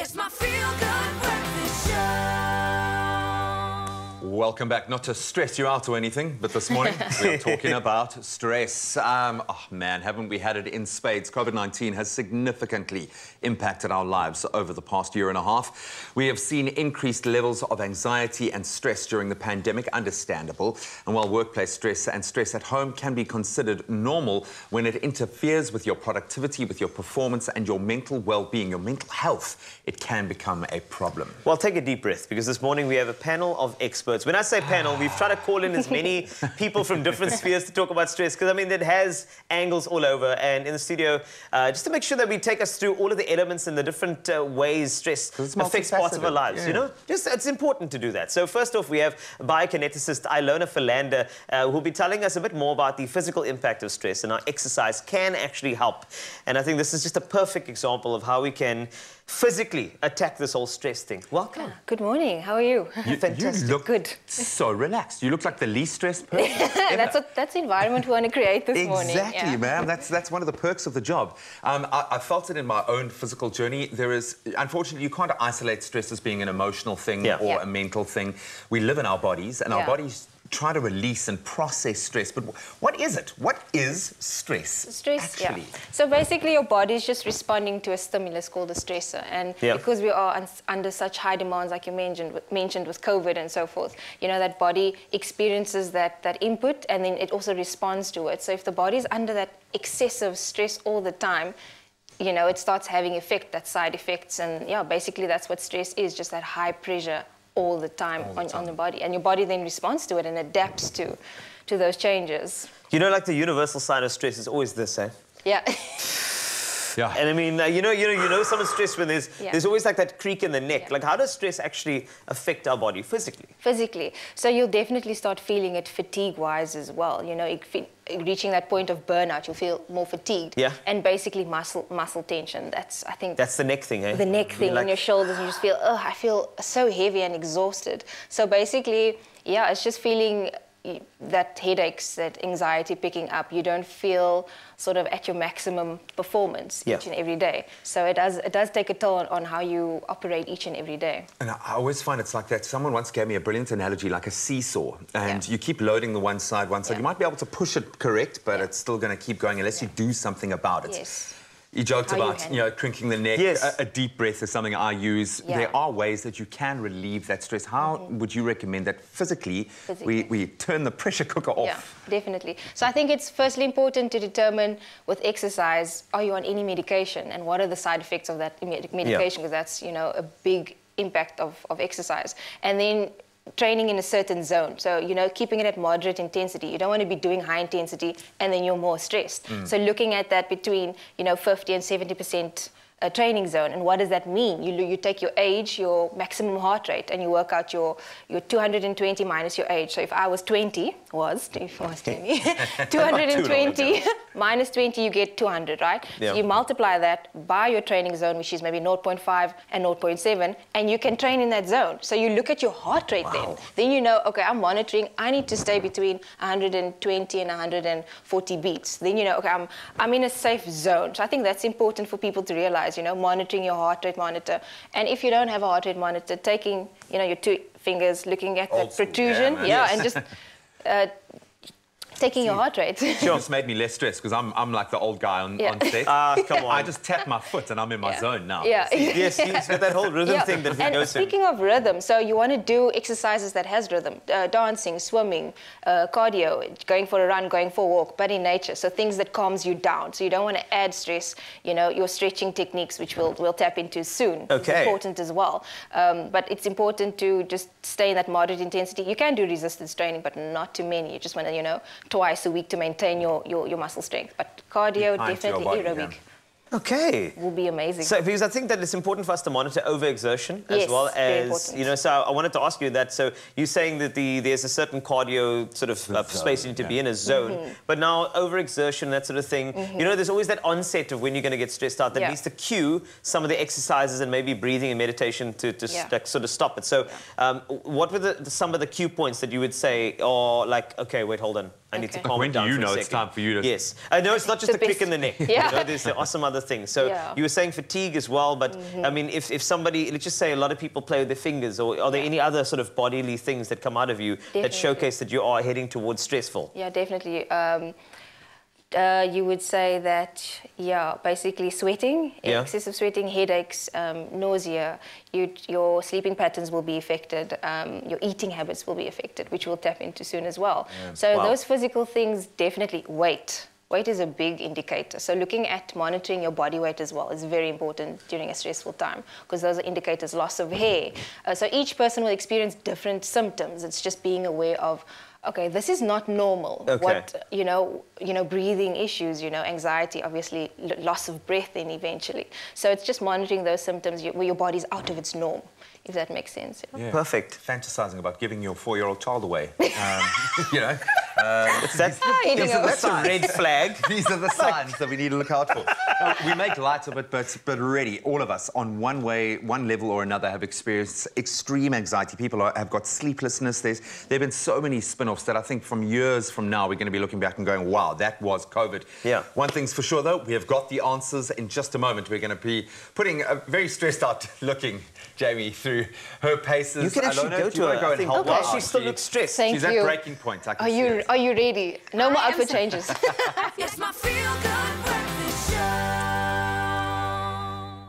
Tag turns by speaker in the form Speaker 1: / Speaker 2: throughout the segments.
Speaker 1: It's my feel good
Speaker 2: Welcome back. Not to stress you out or anything, but this morning we are talking about stress. Um, oh man, haven't we had it in spades? COVID 19 has significantly impacted our lives over the past year and a half. We have seen increased levels of anxiety and stress during the pandemic, understandable. And while workplace stress and stress at home can be considered normal, when it interferes with your productivity, with your performance, and your mental well being, your mental health, it can become a problem.
Speaker 3: Well, take a deep breath because this morning we have a panel of experts. When I say panel, we've tried to call in as many people from different spheres to talk about stress because I mean it has angles all over. And in the studio, uh, just to make sure that we take us through all of the elements and the different uh, ways stress affects parts of our lives. You know, just it's important to do that. So first off, we have biokineticist Ilona Philander, uh, who'll be telling us a bit more about the physical impact of stress and how exercise can actually help. And I think this is just a perfect example of how we can physically attack this whole stress thing. Welcome.
Speaker 4: Good morning. How are you?
Speaker 2: You,
Speaker 3: Fantastic.
Speaker 2: you look
Speaker 4: Good.
Speaker 2: so relaxed. You look like the least stressed person.
Speaker 4: that's what that's the environment we want to create this morning.
Speaker 2: Exactly,
Speaker 4: Yeah.
Speaker 2: man. That's that's one of the perks of the job. Um, I, I felt it in my own physical journey. There is, unfortunately, you can't isolate stress as being an emotional thing
Speaker 3: Yeah.
Speaker 2: or
Speaker 4: Yeah.
Speaker 2: a mental thing. We live in our bodies, and our bodies try to release and process stress. But what is it? What is stress?
Speaker 4: Stress,
Speaker 2: actually?
Speaker 4: yeah. So basically, your body is just responding to a stimulus called a stressor, and
Speaker 3: Yeah.
Speaker 4: because we are un- under such high demands, like you mentioned, with- mentioned with COVID and so forth, you know that body experiences that that input, and then it also responds to it. So if the body is under that excessive stress all the time, you know, it starts having effect, that side effects, and yeah, basically that's what stress is, just that high pressure all the time,
Speaker 2: the
Speaker 4: on, on the body, and your body then responds to it and adapts to to those changes.
Speaker 3: You know, like the universal sign of stress is always this, eh?
Speaker 4: Yeah.
Speaker 2: Yeah.
Speaker 3: And I mean, uh, you know, you know, you know, someone's stressed when there's
Speaker 4: Yeah.
Speaker 3: there's always like that creak in the neck.
Speaker 4: Yeah.
Speaker 3: Like, how does stress actually affect our body physically?
Speaker 4: physically. So you'll definitely start feeling it fatigue-wise as well. You know, it reaching that point of burnout, you'll feel more fatigued.
Speaker 3: Yeah.
Speaker 4: And basically muscle muscle tension. That's I think
Speaker 3: That's the neck thing, eh?
Speaker 4: the neck thing
Speaker 3: Like-
Speaker 4: on your shoulders. You just feel, oh, I feel so heavy and exhausted. So basically, yeah, it's just feeling y- that headaches, that anxiety picking up. You don't feel sort of at your maximum performance
Speaker 3: Yeah.
Speaker 4: each and every day. So it does it does take a toll on, on how you operate each and every day.
Speaker 2: And I always find it's like that. Someone once gave me a brilliant analogy, like a seesaw. And
Speaker 4: Yeah.
Speaker 2: you keep loading the one side, one side.
Speaker 4: Yeah.
Speaker 2: You might be able to push it correct, but it's still going to keep going unless you do something about it.
Speaker 4: Yes.
Speaker 2: You joked
Speaker 4: How you
Speaker 2: about, you,
Speaker 4: handle
Speaker 2: know, crinking the neck.
Speaker 3: Yes.
Speaker 2: A, a deep breath is something I use.
Speaker 4: Yeah.
Speaker 2: There are ways that you can relieve that stress. How would you recommend that physically,
Speaker 4: Physically.
Speaker 2: We, we turn the pressure cooker off?
Speaker 4: Yeah, definitely. So I think it's firstly important to determine with exercise, are you on any medication and what are the side effects of that medication? Because that's, you know, a big impact of, of exercise. And then training in a certain zone. So, you know, keeping it at moderate intensity. You don't want to be doing high intensity and then you're more stressed. Mm. So looking at that between, you know, 50 and 70% a training zone. And what does that mean? You, you take your age, your maximum heart rate, and you work out your, your 220 minus your age. So if I was 20, was, if I was 20, 220 minus 20, you get 200, right?
Speaker 3: Yeah.
Speaker 4: So you multiply that by your training zone, which is maybe 0.5 and 0.7, and you can train in that zone. So you look at your heart rate then. Then you know, okay, I'm monitoring, I need to stay between 120 and 140 beats. Then you know, okay, I'm, I'm in a safe zone. So I think that's important for people to realize, you know, monitoring your heart rate monitor. And if you don't have a heart rate monitor, taking, you know, your two fingers, looking at that protrusion,
Speaker 2: yeah,
Speaker 4: yeah,
Speaker 2: Yes.
Speaker 4: and just uh, taking your heart rate.
Speaker 2: It just made me less stressed because I'm, I'm like the old guy on,
Speaker 4: Yeah.
Speaker 2: on set.
Speaker 3: Ah, come on.
Speaker 2: I just tap my foot and I'm in my
Speaker 4: Yeah.
Speaker 2: zone now.
Speaker 4: Yeah.
Speaker 3: yes, it's got that whole rhythm thing that we
Speaker 4: and
Speaker 3: go to.
Speaker 4: speaking of rhythm, so you want to do exercises that has rhythm, uh, dancing, swimming, uh, cardio, going for a run, going for a walk, but in nature. So things that calms you down. So you don't want to add stress. You know your stretching techniques, which we'll we'll tap into soon. is
Speaker 3: Okay.
Speaker 4: important as well. Um, but it's important to just stay in that moderate intensity. You can do resistance training, but not too many. You just want to you know twice a week to maintain your your, your muscle strength. But cardio,
Speaker 2: Be kind to your
Speaker 4: definitely
Speaker 2: body,
Speaker 4: aerobic.
Speaker 2: yeah.
Speaker 3: Okay.
Speaker 4: Will be amazing.
Speaker 3: So, because I think that it's important for us to monitor overexertion as
Speaker 4: Yes,
Speaker 3: well as
Speaker 4: important.
Speaker 3: you know. So, I wanted to ask you that. So, you're saying that the there's a certain cardio sort of uh, space you need to be in a zone,
Speaker 4: Mm-hmm.
Speaker 3: but now overexertion, that sort of thing. You know, there's always that onset of when you're going to get stressed out that
Speaker 4: Yeah.
Speaker 3: needs to cue some of the exercises and maybe breathing and meditation to, to
Speaker 4: Yeah.
Speaker 3: like, sort of stop it. So, um, what were the, the, some of the cue points that you would say, or like, okay, wait, hold on, I need to
Speaker 4: Okay.
Speaker 3: calm
Speaker 2: When
Speaker 3: it
Speaker 2: do
Speaker 3: down
Speaker 2: you
Speaker 3: for a
Speaker 2: know it's time for you to-
Speaker 3: Yes. I know it's not just
Speaker 4: The
Speaker 3: a crick
Speaker 4: best-
Speaker 3: in the neck.
Speaker 4: Yeah.
Speaker 3: You know, there's, there are some other things. So
Speaker 4: Yeah.
Speaker 3: You were saying fatigue as well, but I mean, if, if somebody, let's just say a lot of people play with their fingers, or are there any other sort of bodily things that come out of you that showcase that you are heading towards stressful?
Speaker 4: Yeah, definitely. Um, uh, you would say that, yeah, basically sweating,
Speaker 3: Yeah.
Speaker 4: excessive sweating, headaches, um, nausea, you, your sleeping patterns will be affected, um, your eating habits will be affected, which we'll tap into soon as well. So
Speaker 3: Wow.
Speaker 4: those physical things definitely, weight. Weight is a big indicator. So looking at monitoring your body weight as well is very important during a stressful time because those are indicators, loss of hair. Uh, so each person will experience different symptoms. It's just being aware of, okay, this is not normal.
Speaker 3: Okay.
Speaker 4: What you know, you know, breathing issues, you know, anxiety, obviously, l- loss of breath, then eventually. So it's just monitoring those symptoms where your body's out of its norm, if that makes sense.
Speaker 2: Yeah.
Speaker 3: Perfect.
Speaker 2: Fantasizing about giving your four-year-old child away. Um, you know, uh,
Speaker 3: That's,
Speaker 4: you
Speaker 3: that's, a red flag.
Speaker 2: These are the signs that we need to look out for. Uh, we make light of it, but but really, all of us, on one way, one level or another, have experienced extreme anxiety. People are, have got sleeplessness. There's there've been so many spin-offs that I think from years from now we're going to be looking back and going, wow, that was COVID.
Speaker 3: Yeah.
Speaker 2: One thing's for sure though, we have got the answers. In just a moment, we're going to be putting a very stressed out looking Jamie through her paces.
Speaker 3: You can actually
Speaker 2: Ilona,
Speaker 3: go
Speaker 2: do
Speaker 3: to
Speaker 2: you
Speaker 3: her.
Speaker 2: wanna go and
Speaker 3: think.
Speaker 2: help
Speaker 3: Well,
Speaker 2: her
Speaker 3: she still looks stressed.
Speaker 4: Thank
Speaker 2: She's
Speaker 4: you.
Speaker 2: at breaking point. I can
Speaker 4: Are
Speaker 2: see
Speaker 4: you
Speaker 2: it.
Speaker 4: Are you ready? No more
Speaker 1: I am
Speaker 4: outfit
Speaker 1: so-
Speaker 4: changes.
Speaker 1: It's my feel good breakfast show.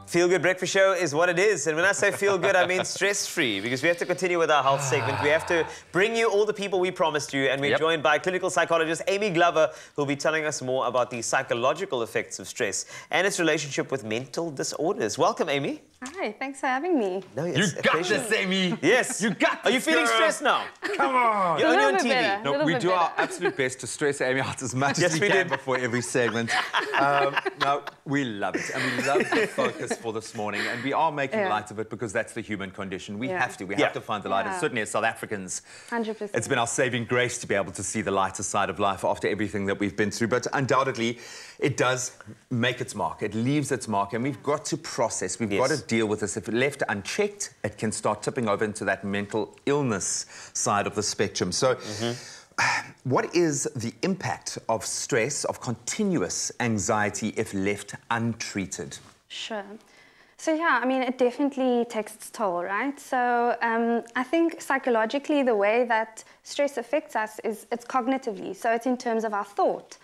Speaker 3: Feel Good Breakfast Show is what it is. And when I say feel good, I mean stress free because we have to continue with our health segment. We have to bring you all the people we promised you. And we're
Speaker 2: Yep.
Speaker 3: joined by clinical psychologist Amy Glover, who'll be telling us more about the psychological effects of stress and its relationship with mental disorders. Welcome, Amy.
Speaker 5: Hi, thanks for having me.
Speaker 3: No,
Speaker 2: You
Speaker 3: it's a
Speaker 2: got
Speaker 3: pleasure.
Speaker 2: this, Amy.
Speaker 3: Yes.
Speaker 2: You got
Speaker 3: Are you feeling
Speaker 2: girl.
Speaker 3: stressed now?
Speaker 2: Come on.
Speaker 3: You're
Speaker 5: A
Speaker 3: only
Speaker 5: little
Speaker 3: on
Speaker 5: bit
Speaker 3: TV.
Speaker 5: better.
Speaker 2: No, we
Speaker 5: bit
Speaker 2: do our absolute best to stress Amy out as much
Speaker 3: Yes,
Speaker 2: as
Speaker 3: we
Speaker 2: we, can before every segment. Um, no, we love it. And we love the focus for this morning. And we are making
Speaker 5: Yeah.
Speaker 2: light of it because that's the human condition. We
Speaker 5: Yeah.
Speaker 2: have to. We
Speaker 3: Yeah.
Speaker 2: have to find the light. And certainly as South Africans,
Speaker 5: 100%.
Speaker 2: it's been our saving grace to be able to see the lighter side of life after everything that we've been through. But undoubtedly, it does make its mark. It leaves its mark. And we've got to process. We've got to deal with this. If left unchecked, it can start tipping over into that mental illness side of the spectrum. So, what is the impact of stress, of continuous anxiety, if left untreated?
Speaker 5: Sure. So yeah, I mean, it definitely takes its toll, right? So um, I think psychologically, the way that stress affects us is it's cognitively. So it's in terms of our thought.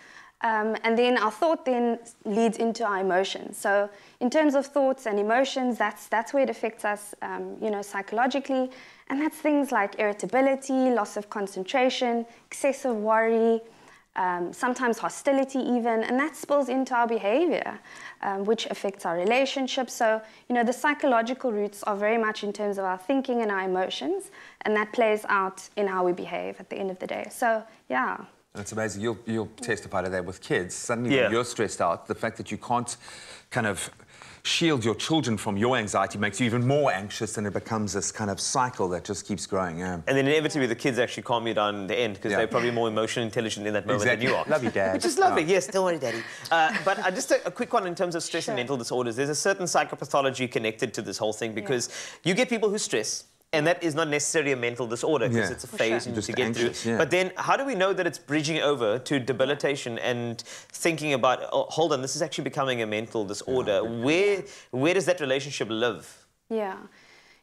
Speaker 5: Um, and then our thought then leads into our emotions. So in terms of thoughts and emotions, that's that's where it affects us, um, you know, psychologically. And that's things like irritability, loss of concentration, excessive worry, um, sometimes hostility even, and that spills into our behavior, um, which affects our relationships. So, you know, the psychological roots are very much in terms of our thinking and our emotions, and that plays out in how we behave at the end of the day. So, yeah.
Speaker 2: And it's amazing. You'll, you'll testify to that with kids. Suddenly,
Speaker 3: Yeah.
Speaker 2: when you're stressed out, the fact that you can't kind of shield your children from your anxiety makes you even more anxious, and it becomes this kind of cycle that just keeps growing. Yeah.
Speaker 3: And then inevitably the kids actually calm you down in the end because
Speaker 2: Yeah.
Speaker 3: they're probably more emotionally intelligent in that moment
Speaker 2: Exactly.
Speaker 3: than you are.
Speaker 2: Love you, Dad.
Speaker 3: Which is lovely.
Speaker 2: Oh.
Speaker 3: Yes, don't worry, Daddy. Uh, but uh, just a, a quick one in terms of stress and mental disorders. There's a certain psychopathology connected to this whole thing because you get people who stress. And that is not necessarily a mental disorder because
Speaker 2: Yeah.
Speaker 3: it's a phase
Speaker 5: sure.
Speaker 3: you need to get
Speaker 2: anxious,
Speaker 3: through.
Speaker 2: yeah.
Speaker 3: But then, how do we know that it's bridging over to debilitation and thinking about, oh, hold on, this is actually becoming a mental disorder? Where where does that relationship live?
Speaker 5: Yeah.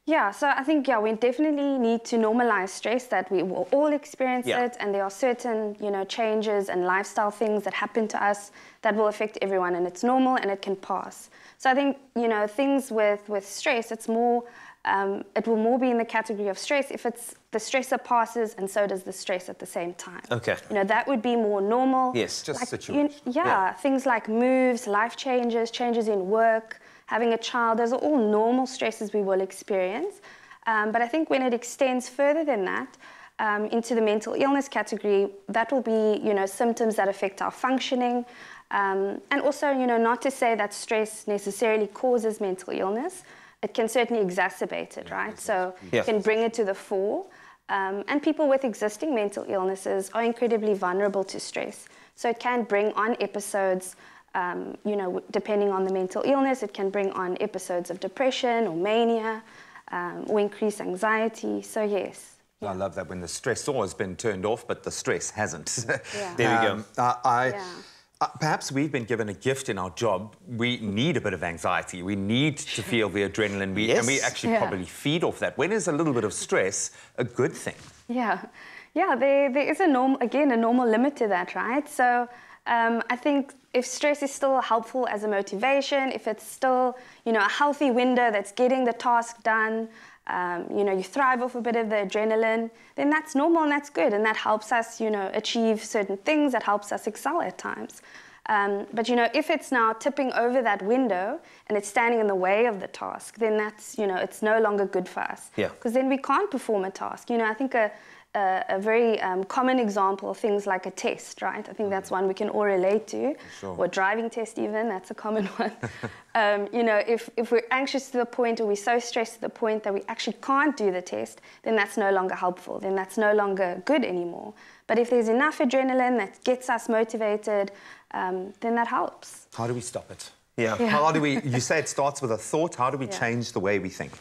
Speaker 5: Yeah, so I think, yeah, we definitely need to normalize stress, that we will all experience
Speaker 3: Yeah.
Speaker 5: it, and there are certain, you know, changes and lifestyle things that happen to us that will affect everyone, and it's normal and it can pass. So I think, you know, things with, with stress, it's more, um, it will more be in the category of stress if it's the stressor passes and so does the stress at the same time.
Speaker 3: Okay.
Speaker 5: You know, that would be more normal.
Speaker 3: Yes.
Speaker 2: Just
Speaker 5: Like,
Speaker 2: situation.
Speaker 5: you- yeah,
Speaker 3: Yeah.
Speaker 5: things like moves, life changes, changes in work, having a child, those are all normal stresses we will experience. Um, but I think when it extends further than that, um, into the mental illness category, that will be, you know, symptoms that affect our functioning. Um, and also, you know, not to say that stress necessarily causes mental illness. It can certainly exacerbate it, right? So
Speaker 3: Yeah.
Speaker 5: it can bring it to the fore. Um, and people with existing mental illnesses are incredibly vulnerable to stress. So it can bring on episodes, um, you know, depending on the mental illness, it can bring on episodes of depression or mania um, or increase anxiety. So, yes.
Speaker 2: I love that when the stressor has been turned off, but the stress hasn't.
Speaker 5: Yeah.
Speaker 3: There we go.
Speaker 2: Um, I, I-
Speaker 5: Yeah.
Speaker 2: Uh, perhaps we've been given a gift in our job. We need a bit of anxiety. We need to feel the adrenaline. We, And we actually
Speaker 5: Yeah.
Speaker 2: probably feed off that. When is a little bit of stress a good thing?
Speaker 5: Yeah, yeah. There, there is a norm again a normal limit to that, right? So um, I think if stress is still helpful as a motivation, if it's still you know a healthy window that's getting the task done, um, you know you thrive off a bit of the adrenaline, then that's normal and that's good, and that helps us you know achieve certain things. That helps us excel at times. Um, but you know, if it's now tipping over that window and it's standing in the way of the task, then that's you know it's no longer good for us.
Speaker 3: Yeah.
Speaker 5: Because then we can't perform a task. You know, I think a a, a very um, common example of things like a test, right? I think that's one we can all relate to,
Speaker 2: Sure.
Speaker 5: or driving test even. That's a common one. um, you know, if if we're anxious to the point, or we're so stressed to the point that we actually can't do the test, then that's no longer helpful. Then that's no longer good anymore. But if there's enough adrenaline that gets us motivated, um, then that helps.
Speaker 2: How do we stop it?
Speaker 3: Yeah.
Speaker 5: Yeah.
Speaker 2: How do we, you say it starts with a thought. How do we
Speaker 5: Yeah.
Speaker 2: change the way we think?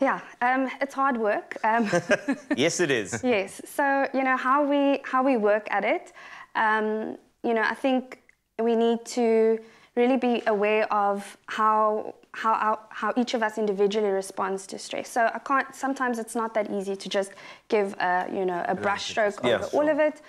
Speaker 5: Yeah, um, it's hard work. Um,
Speaker 3: Yes, it is.
Speaker 5: Yes. So you know how we how we work at it. Um, you know, I think we need to really be aware of how how our, how each of us individually responds to stress. So I can't. Sometimes it's not that easy to just give a you know a brushstroke
Speaker 3: Yeah,
Speaker 5: over all of it.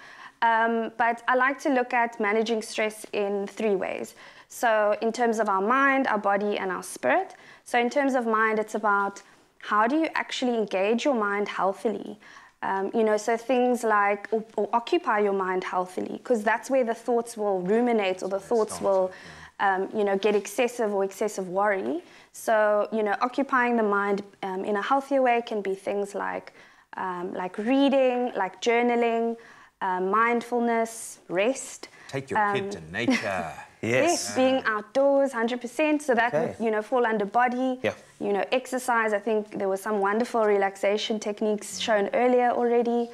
Speaker 5: Um, but I like to look at managing stress in three ways. So in terms of our mind, our body, and our spirit. So in terms of mind, it's about how do you actually engage your mind healthily? Um, you know, so things like, or, or occupy your mind healthily, because that's where the thoughts will ruminate or the thoughts will, um, you know, get excessive or excessive worry. So, you know, occupying the mind um, in a healthier way can be things like, um, like reading, like journaling, uh, mindfulness, rest.
Speaker 2: Take your kid to nature.
Speaker 3: Yes.
Speaker 5: being outdoors, 100%. So that
Speaker 3: Okay.
Speaker 5: would, you know, fall under body.
Speaker 3: Yeah.
Speaker 5: You know, exercise. I think there were some wonderful relaxation techniques shown earlier already.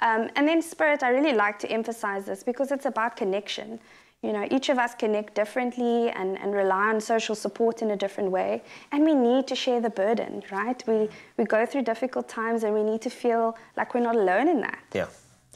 Speaker 5: Um, and then spirit, I really like to emphasize this because it's about connection. You know, each of us connect differently and, and rely on social support in a different way. And we need to share the burden, right? We, we go through difficult times and we need to feel like we're not alone in that.
Speaker 3: Yeah.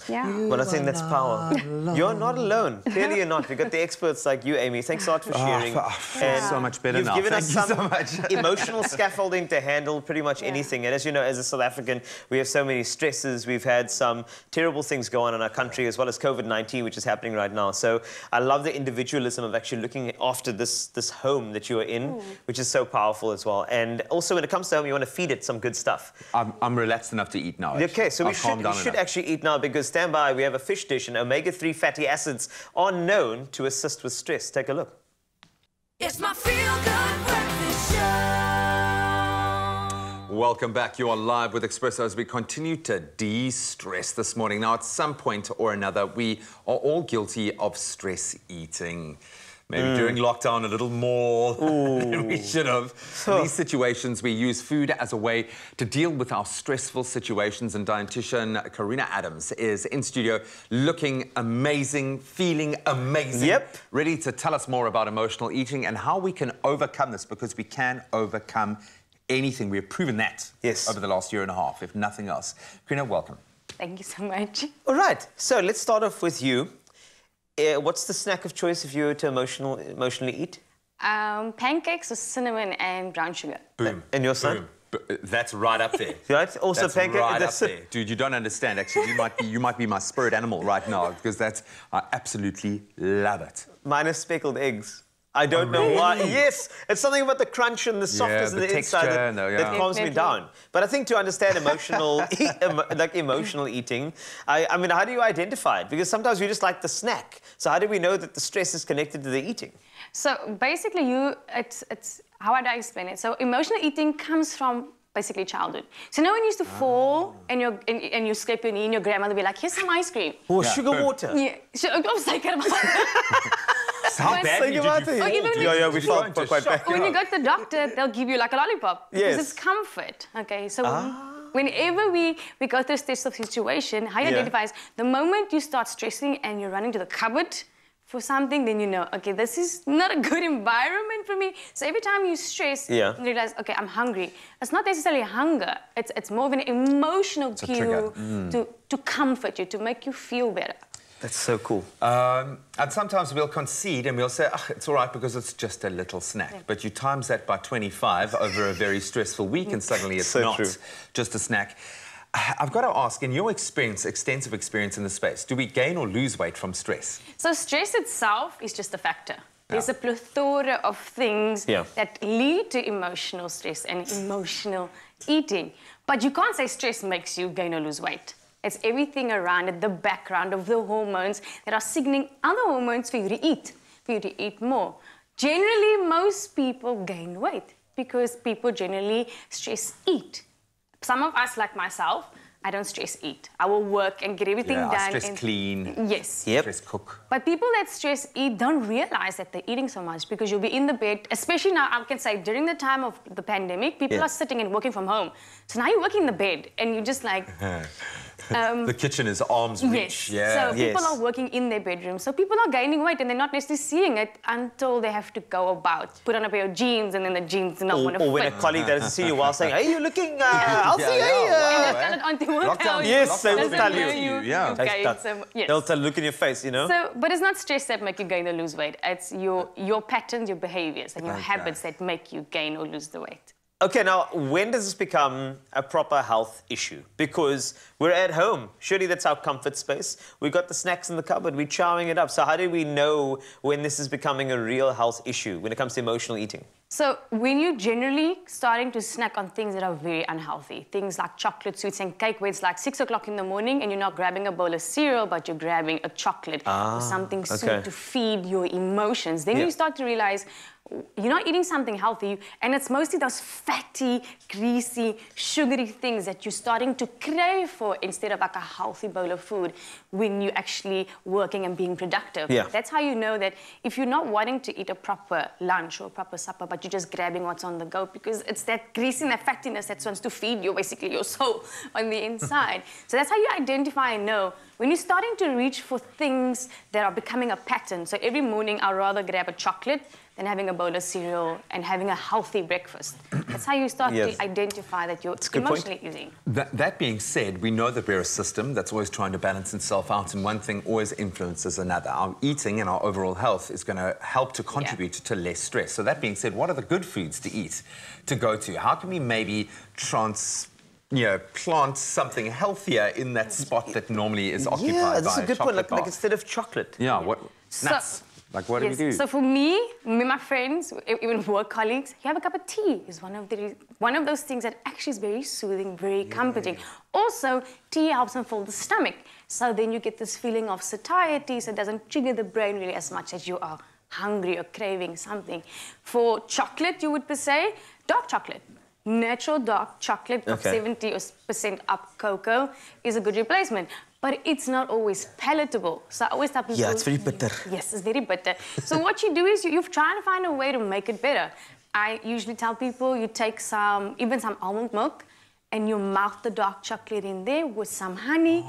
Speaker 5: Yeah.
Speaker 3: Well, I think that's power. You're not alone. Clearly, you're not. We've got the experts like you, Amy. Thanks a lot for ah, sharing.
Speaker 2: I ah, feel so much better
Speaker 3: you've
Speaker 2: now.
Speaker 3: given
Speaker 2: Thank
Speaker 3: us some
Speaker 2: so much.
Speaker 3: emotional scaffolding to handle pretty much anything. And as you know, as a South African, we have so many stresses. We've had some terrible things go on in our country, as well as COVID-19, which is happening right now. So I love the individualism of actually looking after this this home that you are in, which is so powerful as well. And also, when it comes to home, you want to feed it some good stuff.
Speaker 2: I'm, I'm relaxed enough to eat now.
Speaker 3: Okay, so we
Speaker 2: I've
Speaker 3: should, we should actually eat now because stand by, we have a fish dish and omega-3 fatty acids are known to assist with stress. Take a look.
Speaker 1: It's my feel good breakfast show.
Speaker 2: Welcome back. You are live with Expresso as we continue to de-stress this morning. Now, at some point or another, we are all guilty of stress eating. Maybe
Speaker 3: Mm.
Speaker 2: during lockdown a little more than we should have. In these situations, we use food as a way to deal with our stressful situations. And dietitian Karina Adams is in studio looking amazing, feeling amazing.
Speaker 3: Yep.
Speaker 2: Ready to tell us more about emotional eating and how we can overcome this because we can overcome anything. We've proven that
Speaker 3: Yes.
Speaker 2: over the last year and a half, if nothing else. Karina, welcome.
Speaker 4: Thank you so much.
Speaker 3: All right, so let's start off with you. Uh, what's the snack of choice if you were to emotional, emotionally eat?
Speaker 6: Um, pancakes with cinnamon and brown sugar.
Speaker 2: Boom.
Speaker 3: And your son?
Speaker 2: Boom. B- That's right up there.
Speaker 3: Right? Also
Speaker 2: That's
Speaker 3: pancake.
Speaker 2: right up there. Dude, you don't understand. Actually, you might be you might be my spirit animal right now because that's I absolutely love it.
Speaker 3: Minus speckled eggs. I don't know why. Yes, it's something about the crunch and the softness
Speaker 2: the
Speaker 3: of the inside
Speaker 2: texture
Speaker 3: that,
Speaker 2: and the-
Speaker 3: that calms me down. But I think to understand emotional, e- emo- like emotional eating, I, I mean, how do you identify it? Because sometimes we just like the snack. So how do we know that the stress is connected to the eating?
Speaker 6: So basically, you it's it's how would I explain it? So emotional eating comes from basically childhood. So no one used to fall ah. and you and, and you scrape your knee and your grandmother be like, "Here's some ice cream."
Speaker 3: Or sugar water.
Speaker 6: Yeah. So oh, I'm saying
Speaker 2: How
Speaker 6: When-
Speaker 2: badly did you fall?
Speaker 6: Oh, even
Speaker 2: Did
Speaker 6: when-
Speaker 2: you-
Speaker 6: Yeah,
Speaker 3: yeah, we
Speaker 2: did you go
Speaker 3: felt quite
Speaker 2: shock?
Speaker 3: bad.
Speaker 6: when you go to the doctor, they'll give you like a lollipop
Speaker 3: Yes.
Speaker 6: because it's comfort. Okay, so ah. whenever we, we go through a stressful situation, how you
Speaker 3: Yeah.
Speaker 6: identify is the moment you start stressing and you're running to the cupboard for something, then you know, okay, this is not a good environment for me. So every time you stress,
Speaker 3: Yeah.
Speaker 6: you realize, okay, I'm hungry. It's not necessarily hunger. It's, it's more of an emotional
Speaker 2: a trigger.
Speaker 6: cue to, mm. to comfort you, to make you feel better.
Speaker 3: That's so cool.
Speaker 2: Um, and sometimes we'll concede and we'll say, oh, it's all right because it's just a little snack. But you times that by 25 over a very stressful week and mm. suddenly it's
Speaker 3: So
Speaker 2: not
Speaker 3: true.
Speaker 2: just a snack. I've got to ask, in your experience, extensive experience in the space, do we gain or lose weight from stress?
Speaker 6: So stress itself is just a factor. There's a plethora of things
Speaker 3: Yeah.
Speaker 6: that lead to emotional stress and emotional eating. But you can't say stress makes you gain or lose weight. It's everything around it, the background of the hormones that are signaling other hormones for you to eat, for you to eat more. Generally, most people gain weight because people generally stress eat. Some of us, like myself, I don't stress eat. I will work and get everything
Speaker 2: Yeah, I
Speaker 6: done.
Speaker 2: stress
Speaker 6: and-
Speaker 2: clean.
Speaker 6: Yes.
Speaker 3: Yep.
Speaker 2: Stress cook.
Speaker 6: But people that stress eat don't realize that they're eating so much because you'll be in the bed, especially now, I can say during the time of the pandemic, people
Speaker 3: Yeah.
Speaker 6: are sitting and working from home. So now you're working in the bed and you're just like, um,
Speaker 2: The kitchen is arm's reach.
Speaker 6: yes.
Speaker 2: Yeah.
Speaker 6: So people are working in their bedroom. So people are gaining weight and they're not necessarily seeing it until they have to go about, put on a pair of jeans and then the jeans do not
Speaker 3: Or,
Speaker 6: want to
Speaker 3: or when a colleague doesn't see you while saying, hey, you're looking uh, healthy,
Speaker 2: Yeah,
Speaker 3: hey,
Speaker 2: yeah,
Speaker 3: uh,
Speaker 2: wow,
Speaker 6: and
Speaker 2: eh?
Speaker 6: they've it on the workout.
Speaker 3: Yes, they will tell
Speaker 6: know
Speaker 3: you.
Speaker 2: Yeah.
Speaker 6: you've
Speaker 3: Hey, that-
Speaker 6: some- yes.
Speaker 3: They'll tell, look in your face, you know?
Speaker 6: So, but it's not stress that make you gain or lose weight. It's your your patterns, your behaviors, and your
Speaker 2: Okay.
Speaker 6: habits that make you gain or lose the weight.
Speaker 3: Okay, now when does this become a proper health issue? Because we're at home. Surely that's our comfort space. We've got the snacks in the cupboard. We're chowing it up. So how do we know when this is becoming a real health issue when it comes to emotional eating?
Speaker 6: So when you're generally starting to snack on things that are very unhealthy, things like chocolate, sweets, and cake, where it's like six o'clock in the morning and you're not grabbing a bowl of cereal, but you're grabbing a chocolate or ah, something sweet to feed your emotions, then
Speaker 3: Yeah.
Speaker 6: you start to realize you're not eating something healthy, and it's mostly those fatty, greasy, sugary things that you're starting to crave for instead of like a healthy bowl of food when you're actually working and being productive.
Speaker 3: Yeah.
Speaker 6: That's how you know that if you're not wanting to eat a proper lunch or a proper supper, but you're just grabbing what's on the go because it's that greasy and that fattiness that wants to feed you, basically your soul on the inside. so that's how you identify and know when you're starting to reach for things that are becoming a pattern. So every morning, I'd rather grab a chocolate than having a bowl of cereal and having a healthy breakfast. That's how you start
Speaker 3: Yes.
Speaker 6: to identify that you're
Speaker 3: a good point.
Speaker 6: emotionally eating.
Speaker 2: That, that being said, we know that we're a system that's always trying to balance itself out, and one thing always influences another. Our eating and our overall health is going to help to contribute to less stress. So, that being said, what are the good foods to eat, to go to? How can we maybe trans, you know, plant something healthier in that spot that normally is occupied
Speaker 3: yeah, that's
Speaker 2: by
Speaker 3: a good point. Like, like instead of chocolate.
Speaker 2: yeah, what
Speaker 6: So-
Speaker 2: nuts? Like, what
Speaker 6: Yes.
Speaker 2: do we do?
Speaker 6: So for me, me, my friends, even work colleagues, you have a cup of tea is one of the one of those things that actually is very soothing, very comforting. Also, tea helps unfold the stomach, so then you get this feeling of satiety, so it doesn't trigger the brain really as much as you are hungry or craving something. For chocolate, you would per se, dark chocolate. Natural dark chocolate of
Speaker 3: Okay.
Speaker 6: 70 or percent up cocoa is a good replacement, but it's not always palatable. So I always tell people.
Speaker 3: Yeah, it's very bitter.
Speaker 6: Yes, it's very bitter. So what you do is you, you're trying to find a way to make it better. I usually tell people you take some, even some almond milk, and you melt the dark chocolate in there with some honey,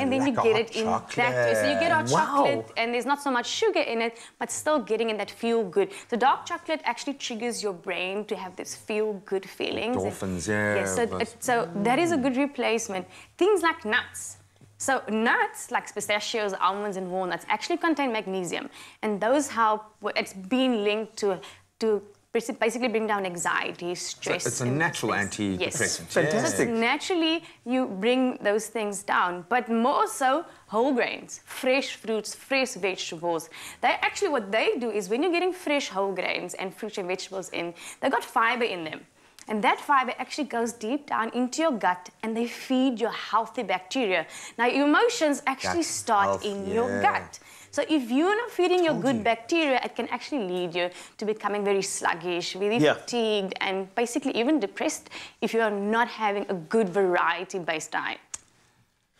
Speaker 6: and then you get it in that way. So you get hot
Speaker 3: Wow.
Speaker 6: chocolate, and there's not so much sugar in it, but still getting in that feel good. The dark chocolate actually triggers your brain to have this feel good feelings.
Speaker 2: Endorphins, yeah,
Speaker 6: Yes, so, it- so that is a good replacement. Things like nuts. So nuts like pistachios, almonds, and walnuts actually contain magnesium, and those help. It's been linked to to basically bring down anxiety, stress.
Speaker 2: it's a
Speaker 6: and
Speaker 2: natural
Speaker 6: stress.
Speaker 2: antidepressant.
Speaker 6: Yes.
Speaker 3: Fantastic.
Speaker 6: So naturally, you bring those things down, but more so whole grains, fresh fruits, fresh vegetables. They actually what they do is when you're getting fresh whole grains and fruits and vegetables in, they've got fiber in them. And that fiber actually goes deep down into your gut and they feed your healthy bacteria. Now, your emotions actually
Speaker 2: Gut
Speaker 6: start
Speaker 2: health,
Speaker 6: in your gut. So if you're not feeding your good
Speaker 2: you.
Speaker 6: bacteria, it can actually lead you to becoming very sluggish, very
Speaker 3: Yeah.
Speaker 6: fatigued, and basically even depressed if you are not having a good variety-based diet.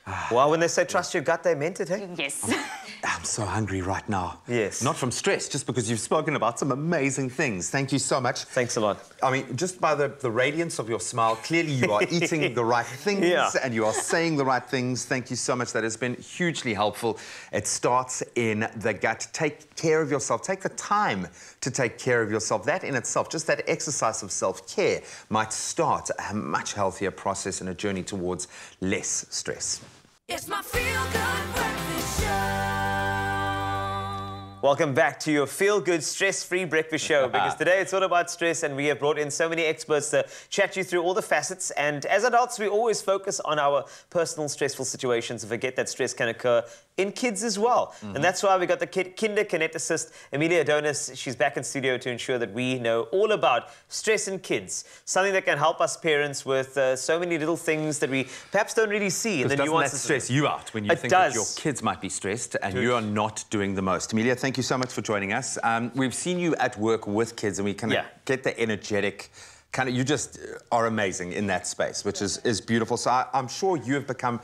Speaker 3: Well, when they say trust your gut, they meant it, hey?
Speaker 6: Yes.
Speaker 2: I'm so hungry right now.
Speaker 3: Yes.
Speaker 2: Not from stress, just because you've spoken about some amazing things. Thank you so much.
Speaker 3: Thanks a lot.
Speaker 2: I mean, just by the, the radiance of your smile, clearly you are eating the right things
Speaker 3: Yeah.
Speaker 2: and you are saying the right things. Thank you so much. That has been hugely helpful. It starts in the gut. Take care of yourself. Take the time to take care of yourself. That in itself, just that exercise of self care, might start a much healthier process and a journey towards less stress.
Speaker 1: It's my feel good breakfast show.
Speaker 3: Welcome back to your feel good, stress free breakfast show because today it's all about stress and we have brought in so many experts to chat you through all the facets. And as adults, we always focus on our personal stressful situations and forget that stress can occur in kids as well. And that's why we got the kid, kinder kineticist, Amelia Adonis. She's back in studio to ensure that we know all about stress in kids, something that can help us parents with uh, so many little things that we perhaps don't really see in the
Speaker 2: Doesn't that
Speaker 3: nuances. of
Speaker 2: stress you out when you
Speaker 3: It
Speaker 2: think that your kids might be stressed and you are not doing the most? Amelia, thank you so much for joining us. Um, we've seen you at work with kids and we kind of
Speaker 3: Yeah.
Speaker 2: get the energetic kind of, you just are amazing in that space, which is, is beautiful. So I, I'm sure you have become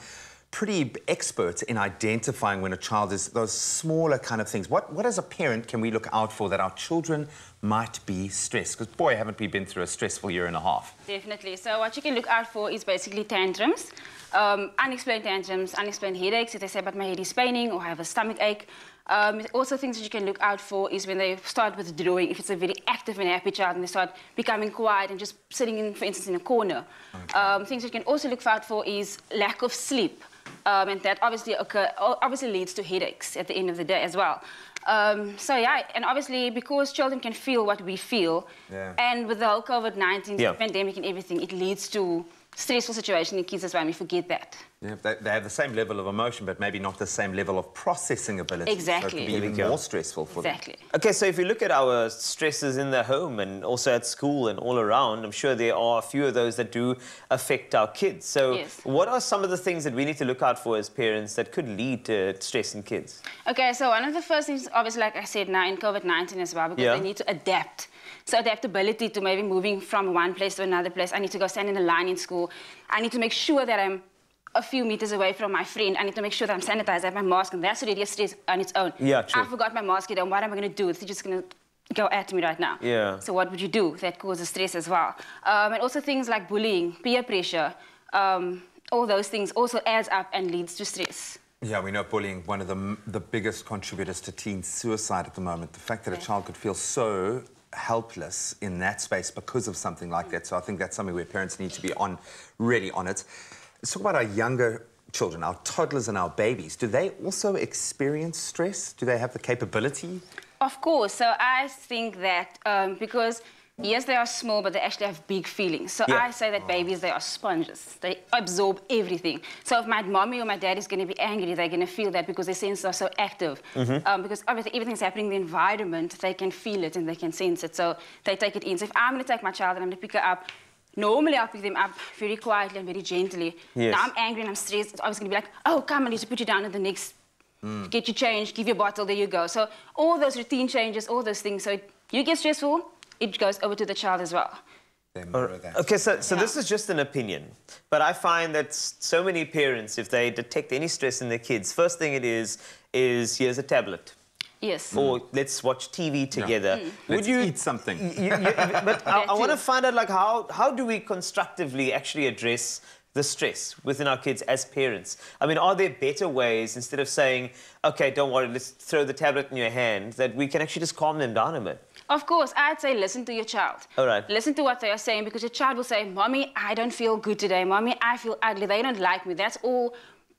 Speaker 2: pretty expert in identifying when a child is those smaller kind of things. What, what as a parent can we look out for that our children might be stressed? Because boy, haven't we been through a stressful year and a half.
Speaker 7: Definitely. So what you can look out for is basically tantrums, um, unexplained tantrums, unexplained headaches. If they say, "But my head is paining," or "I have a stomach ache." Um, also, things that you can look out for is when they start withdrawing. If it's a very active and happy child, and they start becoming quiet and just sitting in, for instance, in a corner. Um, things that you can also look out for is lack of sleep. Um, and that obviously occur, obviously leads to headaches at the end of the day as well. Um, so yeah, and obviously because children can feel what we feel,
Speaker 2: Yeah.
Speaker 7: and with the whole COVID-19
Speaker 3: Yeah.
Speaker 7: pandemic and everything, it leads to stressful situation in kids as well, and we forget that.
Speaker 2: Yeah, they, they have the same level of emotion, but maybe not the same level of processing ability. Exactly. So it can be even more stressful for them.
Speaker 7: Exactly.
Speaker 3: Okay, so if you look at our stresses in the home and also at school and all around, I'm sure there are a few of those that do affect our kids. So,
Speaker 7: Yes.
Speaker 3: what are some of the things that we need to look out for as parents that could lead to stress in kids?
Speaker 7: Okay, so one of the first things, obviously, like I said, now in COVID-19 as well, because
Speaker 3: Yeah.
Speaker 7: they need to adapt. So adaptability to maybe moving from one place to another place. I need to go stand in a line in school. I need to make sure that I'm a few meters away from my friend. I need to make sure that I'm sanitized, I have my mask, and that's already a stress on its own.
Speaker 3: Yeah, true.
Speaker 7: I forgot my mask at home. What am I going to do? Is he just going to go at me right now?
Speaker 3: Yeah.
Speaker 7: So what would you do? That causes stress as well. Um, and also things like bullying, peer pressure, um, all those things also adds up and leads to stress.
Speaker 2: Yeah, we know bullying, one of the, the biggest contributors to teen suicide at the moment. The fact that a child could feel so helpless in that space because of something like that. So I think that's something where parents need to be on, really on it. Let's talk about our younger children, our toddlers and our babies. Do they also experience stress? Do they have the capability?
Speaker 7: Of course. So I think that um, because yes, they are small, but they actually have big feelings. So
Speaker 3: Yeah.
Speaker 7: I say that babies, they are sponges. They absorb everything. So if my mommy or my dad is going to be angry, they're going to feel that because their senses are so active. Um, because obviously everything's happening in the environment, they can feel it and they can sense it. So they take it in. So if I'm going to take my child and I'm going to pick her up. Normally, I'll pick them up very quietly and very gently.
Speaker 3: Yes.
Speaker 7: Now I'm angry and I'm stressed. It's always going to be like, oh, come, I need to put you down at the next get you changed, give you a bottle, there you go. So all those routine changes, all those things. So you get stressful, it goes over to the child as well.
Speaker 2: They mirror that.
Speaker 3: Okay, so, so this is just an opinion, but I find that so many parents, if they detect any stress in their kids, first thing it is, is here's a tablet.
Speaker 7: Yes.
Speaker 3: Or let's watch TV together. Mm.
Speaker 2: Let's eat something.
Speaker 3: You- you- but I, I want to find out like how how do we constructively actually address the stress within our kids as parents? I mean, are there better ways instead of saying, okay, don't worry, let's throw the tablet in your hand, that we can actually just calm them down a bit?
Speaker 7: Of course, I'd say listen to your child.
Speaker 3: All right.
Speaker 7: Listen to what they are saying because your child will say, Mommy, I don't feel good today. Mommy, I feel ugly. They don't like me. That's all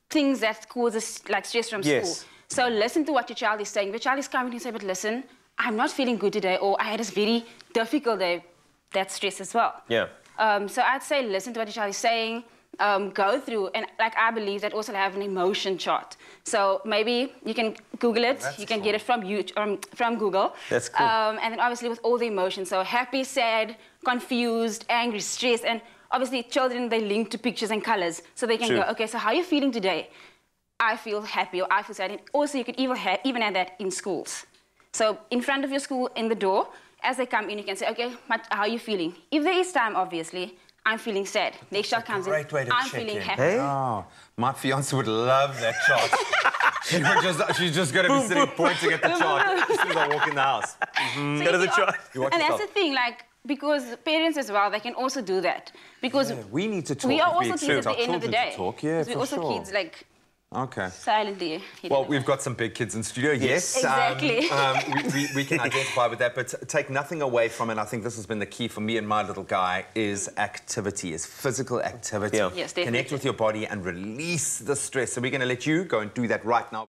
Speaker 7: things that causes like stress from
Speaker 3: Yes.
Speaker 7: school. So listen to what your child is saying. If your child is coming and say, but listen, I'm not feeling good today, or I had this very difficult day, that's stress as well.
Speaker 3: Yeah.
Speaker 7: Um, so I'd say listen to what your child is saying. Um, go through and like I believe that also they have an emotion chart. So maybe you can Google it.
Speaker 2: That's
Speaker 7: you can
Speaker 2: cool.
Speaker 7: get it from you um, from Google.
Speaker 3: That's cool.
Speaker 7: Um, and then obviously with all the emotions, so happy, sad, confused, angry, stressed, and obviously children they link to pictures and colors, so they can
Speaker 3: True.
Speaker 7: go, okay, so how are you feeling today? I feel happy or I feel sad. And also you could even have, even have that in schools. So in front of your school, in the door, as they come in, you can say, okay, how are you feeling? If there is time, obviously, I'm feeling sad. Next shot comes
Speaker 2: great
Speaker 7: in.
Speaker 2: way to
Speaker 7: I'm
Speaker 2: check
Speaker 7: feeling
Speaker 2: in.
Speaker 7: happy.
Speaker 3: Hey?
Speaker 2: Oh, my fiance would love that chart. she would just, she's just going to be sitting pointing at the chart as soon as I walk in the house.
Speaker 7: So mm-hmm.
Speaker 3: Go to the
Speaker 7: you
Speaker 3: chart.
Speaker 7: are-
Speaker 2: You
Speaker 7: and that's the thing, like, because parents as well, they can also do that. Because
Speaker 2: We need to talk.
Speaker 7: we are also kids at the end of the day.
Speaker 2: to Talk. Yeah,
Speaker 7: 'Cause we're also
Speaker 2: sure.
Speaker 7: kids, like,
Speaker 2: Okay.
Speaker 7: silently.
Speaker 2: Well, we've got some big kids in studio, yes. um,
Speaker 7: Exactly.
Speaker 2: um, we, we, we can identify with that, but take nothing away from it. I think this has been the key for me and my little guy is activity, is physical activity.
Speaker 3: Yeah.
Speaker 7: Yes,
Speaker 2: Connect with your body and release the stress. So we're going to let you go and do that right now.